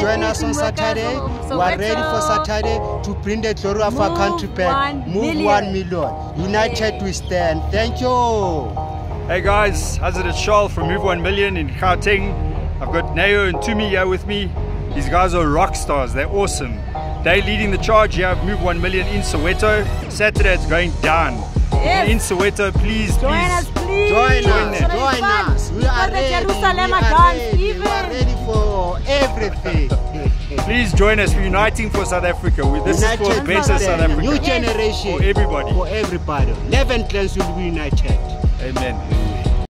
join us on Saturday. We are ready for Saturday to bring the glory of our country back. one Move million. one million. United we stand. Thank you. Hey guys, how's it? It's Charles from Move 1 Million in Gauteng. I've got Neo and Tumi here with me. These guys are rock stars, they're awesome. They're leading the charge here of Move 1 Million in Soweto. Saturday it's going down. Yes. In Soweto, please, Join please. us, please. Join Join us. Join us. We For are the ready. Jerusalema we are dance, ready. We are ready for everything. Please join us. We're uniting for South Africa. We- This is for a United we better South. Africa. New generation. For everybody. For everybody. 11 clans will be united. Amen.